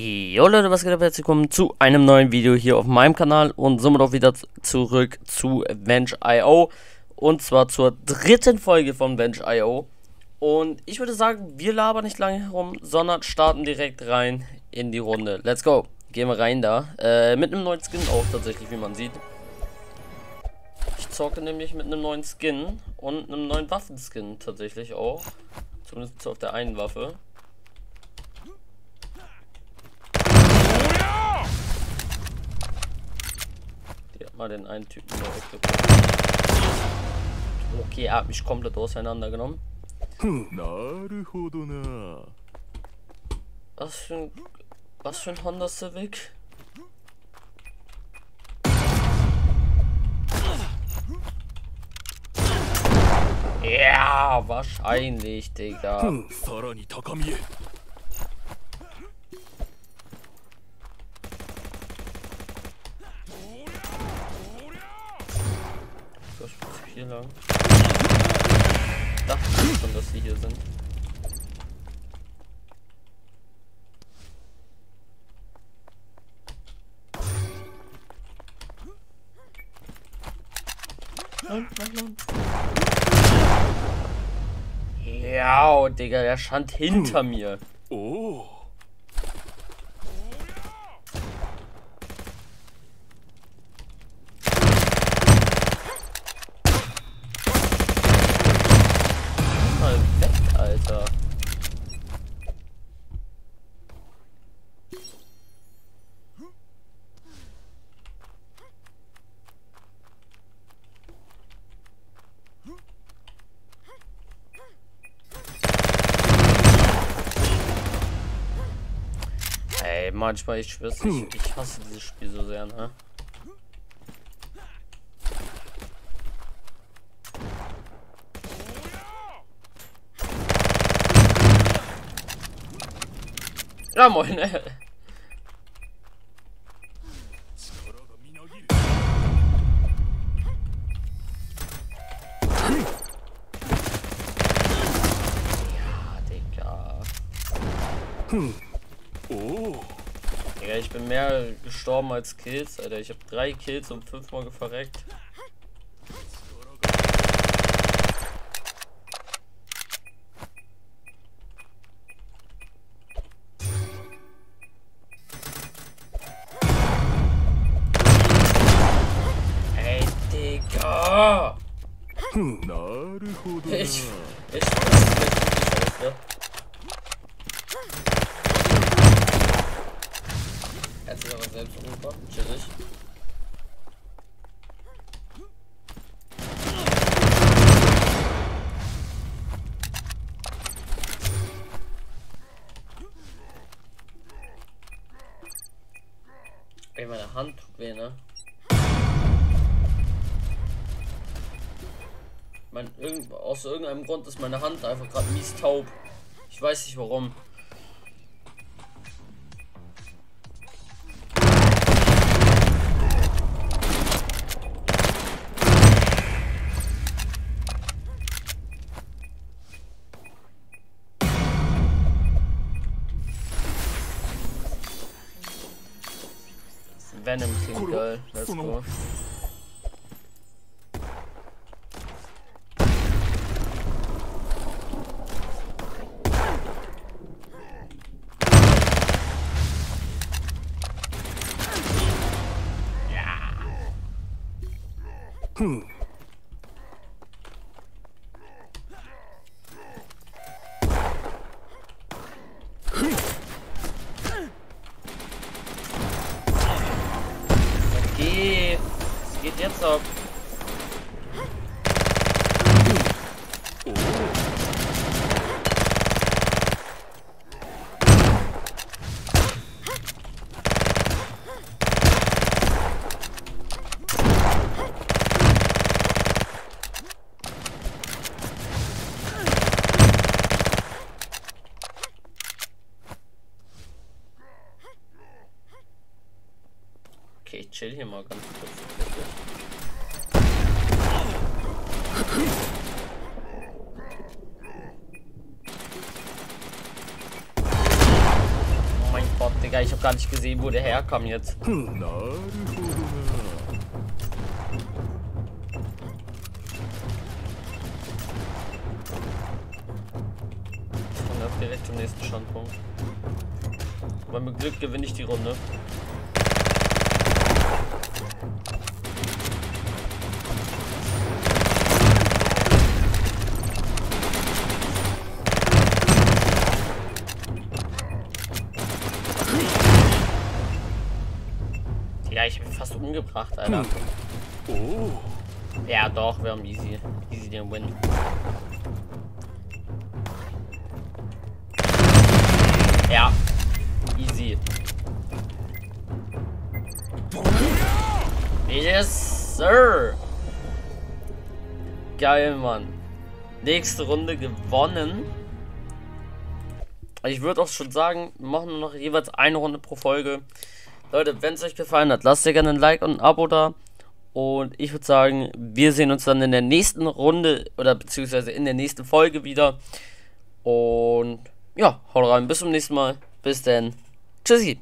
Jo Leute, was geht ab? Herzlich willkommen zu einem neuen Video hier auf meinem Kanal und somit auch wieder zurück zu Venge.io und zwar zur dritten Folge von Venge.io und ich würde sagen, wir labern nicht lange herum, sondern starten direkt rein in die Runde. Let's go! Gehen wir rein da, äh, mit einem neuen Skin auch tatsächlich, wie man sieht. Ich zocke nämlich mit einem neuen Skin und einem neuen Waffenskin tatsächlich auch, zumindest auf der einen Waffe. Mal den einen Typen da weggekommen. Okay, er hat mich komplett auseinandergenommen. Was für ein. Was für ein Honda Civic? Ja, wahrscheinlich, Digga. Hier lang. Dachte ich schon, dass sie hier sind. Ja, Digga, der stand hinter mir. Oh. Ey, manchmal, ich schwör's, ich, ich hasse dieses Spiel so sehr, ne? Ja, moin, Digga. Hm. Oh. Ja, ich bin mehr gestorben als Kills, Alter. Ich habe drei Kills und fünfmal verreckt. Rüber. Chillig. Ey, meine Hand tut weh, ne? Mein, irgend, aus irgendeinem Grund ist meine Hand einfach gerade mies taub. Ich weiß nicht warum. Venom klingt geil. Let's go. Ja. Hm. geht jetzt ab? Okay, ich chill hier mal ganz kurz. Oh mein Gott, Digga, ich habe gar nicht gesehen, wo der herkam jetzt. Direkt zum nächsten Standpunkt. Aber mit Glück gewinne ich die Runde. Ja, ich bin fast umgebracht, Alter. Oh. Ja, doch, wir haben easy. Easy den Win. Ja. Easy. Yes, Sir. Geil, Mann. Nächste Runde gewonnen. Ich würde auch schon sagen, wir machen nur noch jeweils eine Runde pro Folge. Leute, wenn es euch gefallen hat, lasst ihr gerne ein Like und ein Abo da. Und ich würde sagen, wir sehen uns dann in der nächsten Runde oder beziehungsweise in der nächsten Folge wieder. Und ja, haut rein, bis zum nächsten Mal. Bis dann. Tschüssi.